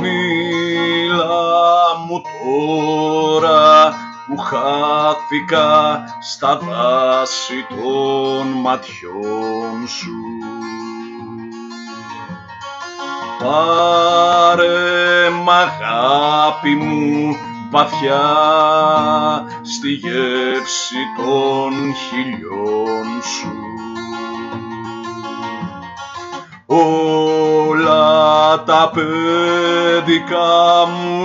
Μίλα μου τώρα που χάθηκα στα δάση των ματιών σου. Πάρε μ' αγάπη μου βαθιά στη γεύση των χιλιών σου. Όλα τα παιδικά μου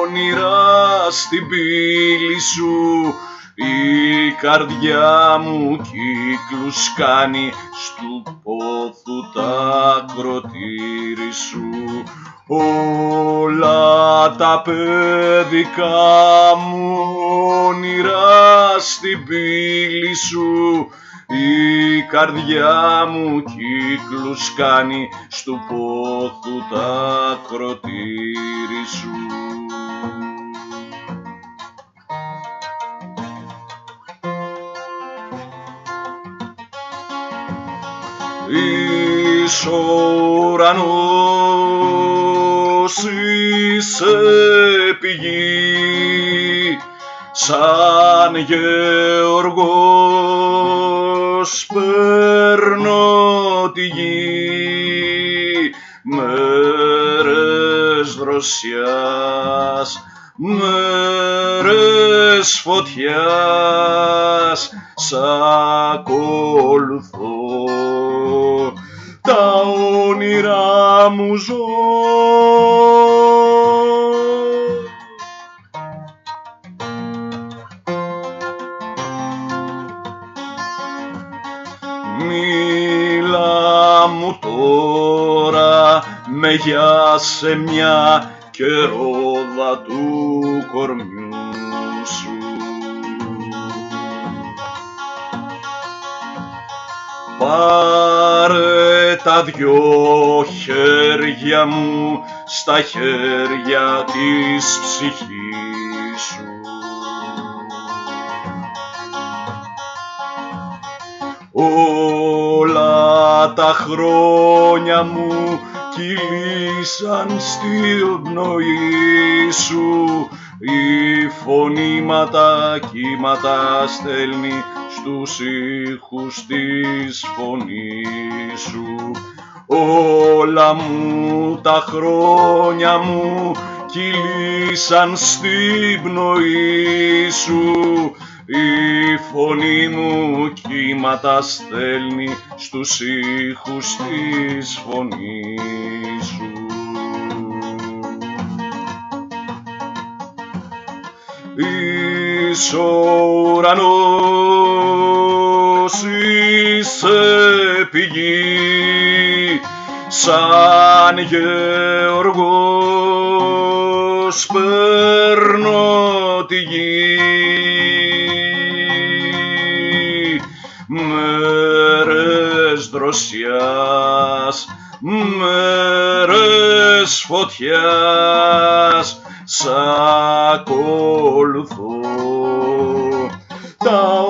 όνειρα στην πύλη σου. Η καρδιά μου κύκλους κάνει στου πόθου τα κροτήρι σου. Όλα τα παιδικά μου όνειρα στην πύλη σου η καρδιά μου κύκλους κάνει στου πόθου τα κροτήρι σου. Εις ουρανός είσαι πηγή σαν γεωργός παίρνω τη γη. Μέρες δροσιάς μέρες φωτιάς σ' ακολουθώ. Τα όνειρά μου ζω Μίλα μου τώρα με γεια σε μια καιρόδα του κορμιού σου. Πάρε τα δυο χέρια μου στα χέρια της ψυχής σου. Όλα τα χρόνια μου κυλήσαν στη πνοή σου. Η φωνήματα κύματα στέλνει στους ήχους της φωνής σου. Όλα μου τα χρόνια μου κυλήσαν στη πνοή σου η φωνή μου κύματα στέλνει στους ήχους της φωνής σου. Εις ουρανός είσαι πηγή σαν γεωργός παίρνω τη γη δροσιάς μέρες φωτιάς σ' ακολουθώ. Τα